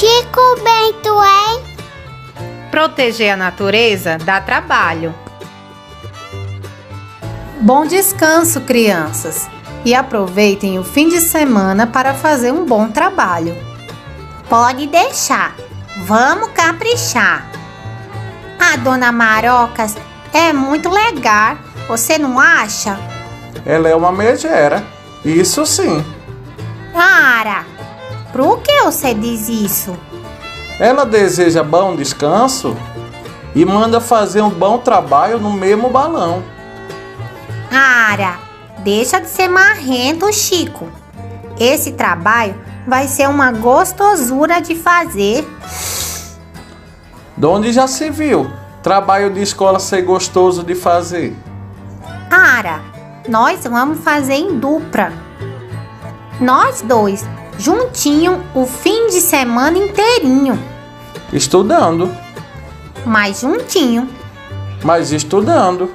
Chico Bento, hein? Proteger a natureza dá trabalho. Bom descanso, crianças, e aproveitem o fim de semana para fazer um bom trabalho. Pode deixar. Vamos caprichar. A dona Marocas é muito legal, você não acha? Ela é uma megera. Isso sim. Ara, por que você diz isso? Ela deseja bom descanso e manda fazer um bom trabalho no mesmo balão. Ara, deixa de ser marrento, Chico. Esse trabalho vai ser uma gostosura de fazer. De onde já se viu trabalho de escola ser gostoso de fazer? Ara, nós vamos fazer em dupla. Nós dois, juntinho, o fim de semana inteirinho. Estudando, Mas juntinho. mas estudando.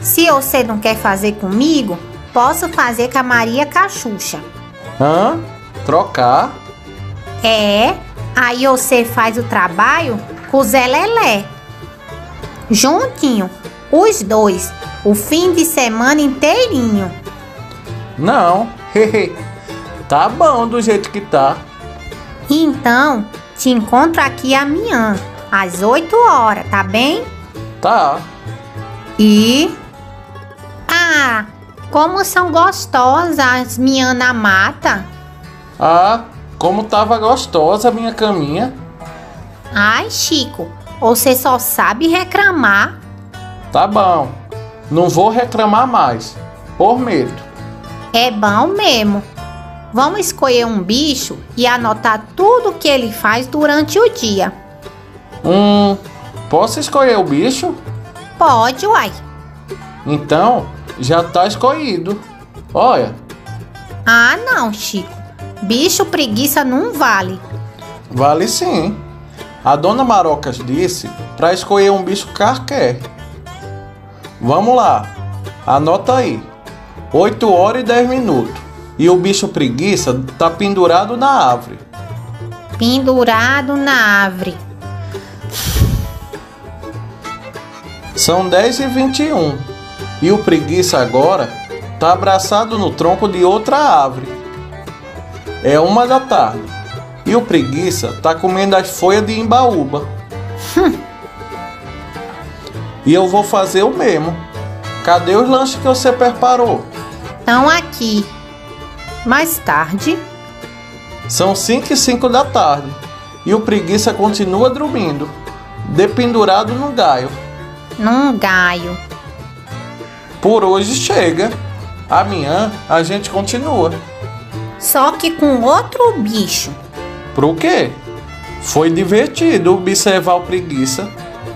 Se você não quer fazer comigo, posso fazer com a Maria Cachucha. Hã? Trocar? É, aí você faz o trabalho com o Zé Lelé. Juntinho, os dois, o fim de semana inteirinho. Não. hehe. Tá bom do jeito que tá. Então, te encontro aqui amanhã, às 8 horas, tá bem? Tá. E. Ah, como são gostosas as minhas na mata. Ah, como tava gostosa a minha caminha. Ai, Chico, você só sabe reclamar. Tá bom. Não vou reclamar mais. Por medo. É bom mesmo. Vamos escolher um bicho e anotar tudo que ele faz durante o dia. Hum, posso escolher o bicho? Pode, uai. Então, já tá escolhido. Olha, Ah, não, Chico. Bicho preguiça não vale. vale sim. A dona Marocas disse para escolher um bicho qualquer. Vamos lá. Anota aí. 8 horas e 10 minutos. E o bicho preguiça tá pendurado na árvore. Pendurado na árvore. São 10 e 21. E o preguiça agora tá abraçado no tronco de outra árvore. É uma da tarde. E o preguiça tá comendo as folhas de imbaúba. e eu vou fazer o mesmo. Cadê os lanches que você preparou? Estão aqui. Mais tarde, São 5 e 5 da tarde. E o preguiça continua dormindo, dependurado no gaio. Num gaio. Por hoje chega. Amanhã a gente continua. Só que com outro bicho. Pro quê? Foi divertido observar o preguiça.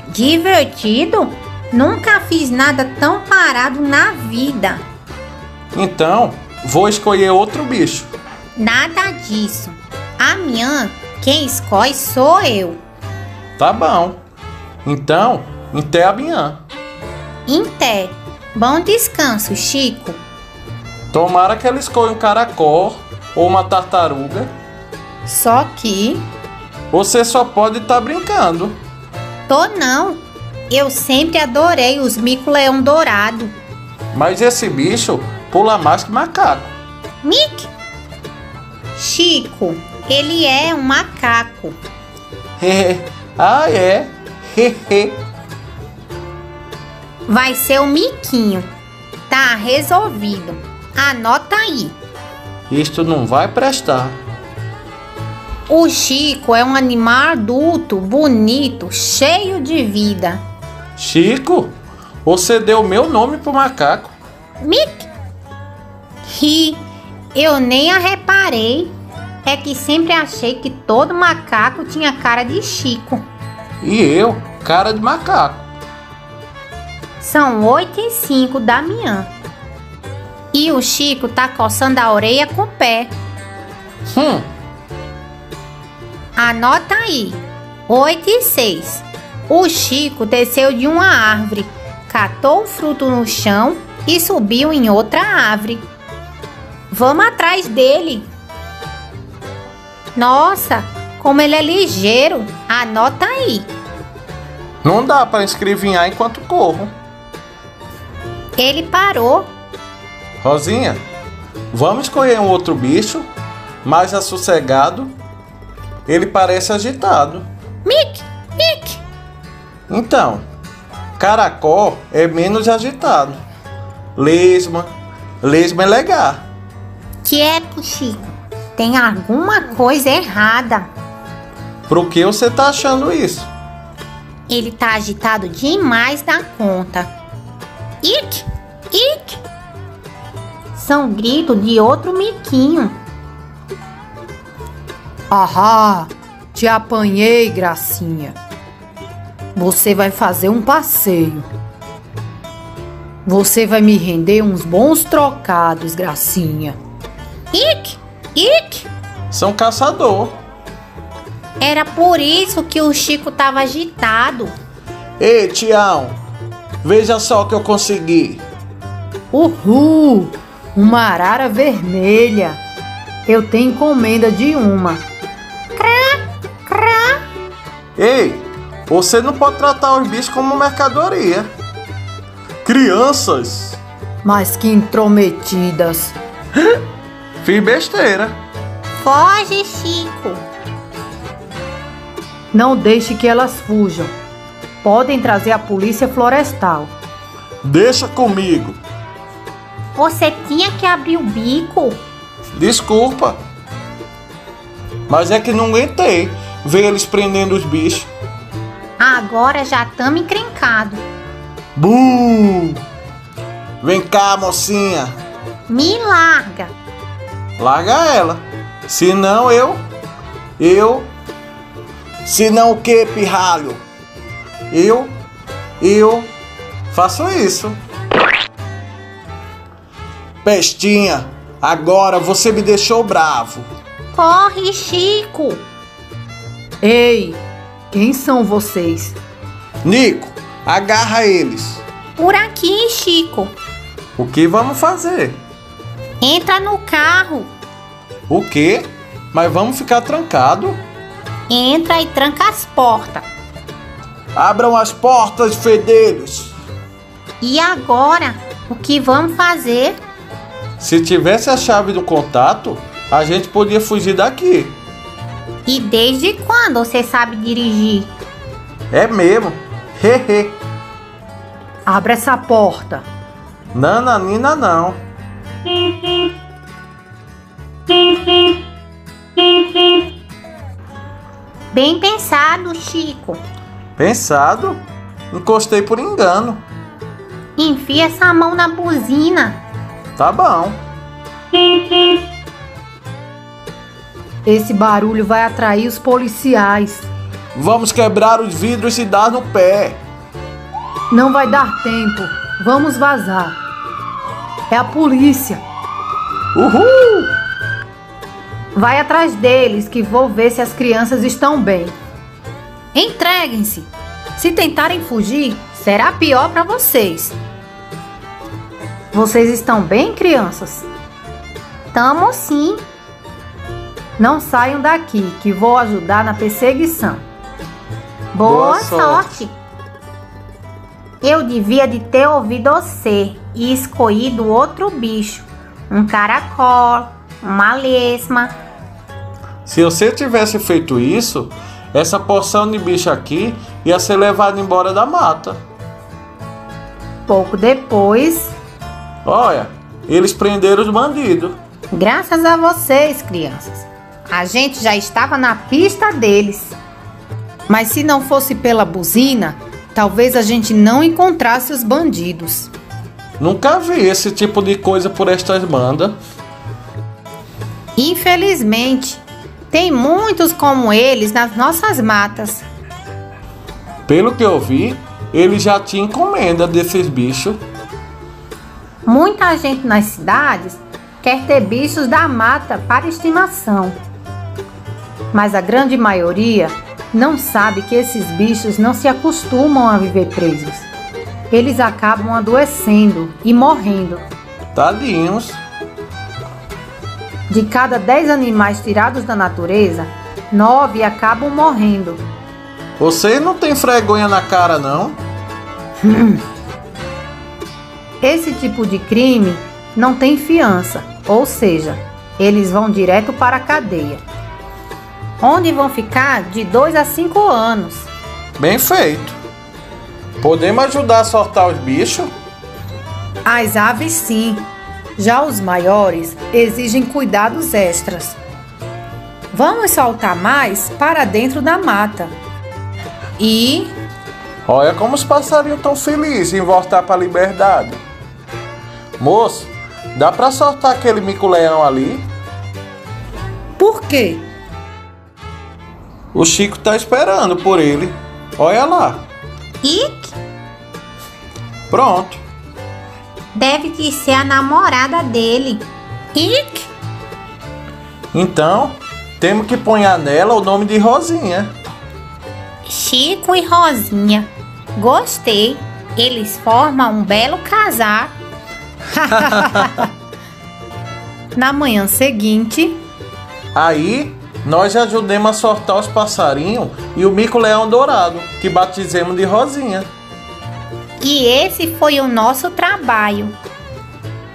Divertido? Nunca fiz nada tão parado na vida. Então, vou escolher outro bicho. Nada disso. Amanhã, quem escolhe sou eu. Tá bom. Então, até amanhã. Inté. Bom descanso, Chico. Tomara que ela escolha um caracol ou uma tartaruga. só que Você só pode estar brincando. Tô não. Eu sempre adorei os mico-leão dourado. Mas esse bicho pula mais que macaco. Mic? Chico, ele é um macaco. ah, é? Vai ser o miquinho. Tá resolvido. Anota aí. Isto não vai prestar. O Chico é um animal adulto, bonito, cheio de vida. Chico, você deu meu nome pro macaco. Mic? Ri, eu nem a reparei. É que sempre achei que todo macaco tinha cara de Chico. E eu, cara de macaco. São 8 e 5 da manhã. E o Chico tá coçando a orelha com o pé. Hum, Anota aí. 8 e 6. O Chico desceu de uma árvore, catou o fruto no chão e subiu em outra árvore. Vamos atrás dele. Nossa, Como ele é ligeiro, anota aí. Não dá para escrevinhar enquanto corro. Ele parou. Rosinha, vamos escolher um outro bicho, mais assossegado. Ele parece agitado. Mic, mic. Então, caracol é menos agitado. Lesma, lesma é legal. Quieto, Chico. Tem alguma coisa errada. Por que você tá achando isso? Ele tá agitado demais da conta. Ic, ic. São gritos de outro miquinho. Ahá, te apanhei, gracinha. Você vai fazer um passeio. Você vai me render uns bons trocados, gracinha. Ic, ic. São caçador. Era por isso que o Chico tava agitado. Ei, Tião, veja só o que eu consegui. Uhul! Uma arara vermelha. Eu tenho encomenda de uma. Ei, você não pode tratar os bichos como mercadoria. Crianças, Mas que intrometidas. fiz besteira. Foge, Chico. Não deixe que elas fujam. Podem trazer a polícia florestal. Deixa comigo. Você tinha que abrir o bico. Desculpa. Mas é que não aguentei ver eles prendendo os bichos. Agora já tamo encrencado. Bum! Vem cá, mocinha. Me larga. Larga ela. Senão eu. Eu. Senão o que, pirralho? Eu. Eu. Faço isso. Pestinha, agora você me deixou bravo. Corre, Chico. Ei, quem são vocês? Nico, agarra eles. Por aqui, Chico. O que vamos fazer? Entra no carro. O quê? Mas vamos ficar trancado? Entra e tranca as portas. Abram as portas, fedelhos. E agora? O que vamos fazer? Se tivesse a chave do contato, a gente podia fugir daqui. E desde quando você sabe dirigir? É mesmo. Hehe. Abra essa porta. Nananina não. Bem pensado, Chico. Pensado? Encostei por engano. Enfia essa mão na buzina. Tá bom. Esse barulho vai atrair os policiais. Vamos quebrar os vidros e dar no pé. Não vai dar tempo. Vamos vazar. É a polícia. Uhul! Vai atrás deles que vou ver se as crianças estão bem. Entreguem-se. Se tentarem fugir, será pior para vocês. Vocês estão bem, crianças? Tamo sim. Não saiam daqui, que vou ajudar na perseguição. Boa, Boa sorte. sorte. Eu devia de ter ouvido você e escolhido outro bicho. Um caracol, uma lesma. Se você tivesse feito isso, essa porção de bicho aqui ia ser levada embora da mata. Pouco depois, Olha, eles prenderam os bandidos. Graças a vocês, crianças. A gente já estava na pista deles. mas se não fosse pela buzina, talvez a gente não encontrasse os bandidos. Nunca vi esse tipo de coisa por estas bandas. Infelizmente, tem muitos como eles nas nossas matas. Pelo que eu vi, ele já tinha encomenda desses bichos. Muita gente nas cidades quer ter bichos da mata para estimação. Mas a grande maioria não sabe que esses bichos não se acostumam a viver presos. Eles acabam adoecendo e morrendo. Tadinhos. De cada 10 animais tirados da natureza, nove acabam morrendo. Você não tem fregonha na cara, não? Esse tipo de crime não tem fiança, ou seja, eles vão direto para a cadeia, onde vão ficar de 2 a 5 anos. Bem feito. Podemos ajudar a soltar os bichos? As aves, sim. Já os maiores exigem cuidados extras. Vamos soltar mais para dentro da mata. E Olha como os passarinhos estão felizes em voltar para a liberdade. Moço, dá para soltar aquele mico-leão ali? por quê? O Chico tá esperando por ele. Olha lá. Ick, Pronto. Deve de ser a namorada dele. Ick, Então, temos que ponhar nela o nome de Rosinha. Chico e Rosinha. Gostei. Eles formam um belo casar. Na manhã seguinte, Aí, nós ajudemos a soltar os passarinhos e o mico-leão dourado, que batizemos de Rosinha. E esse foi o nosso trabalho.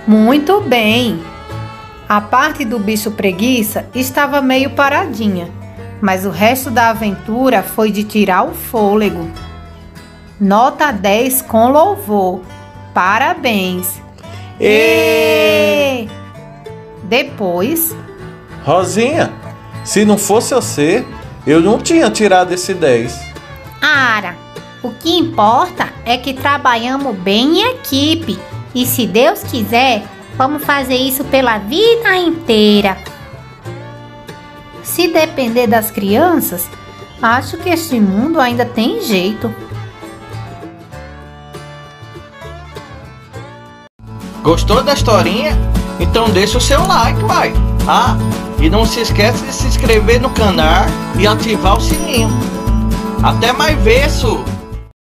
muito bem. A parte do bicho preguiça estava meio paradinha, mas o resto da aventura foi de tirar o fôlego. Nota 10 com louvor. Parabéns. Ê! Depois, Rosinha, se não fosse você, eu não tinha tirado esse 10. Ara, o que importa é que trabalhamos bem em equipe. E se Deus quiser, vamos fazer isso pela vida inteira. se depender das crianças, acho que este mundo ainda tem jeito. Gostou da historinha? Então deixa o seu like, vai. Ah, e não se esqueça de se inscrever no canal e ativar o sininho. Até mais ver, Su.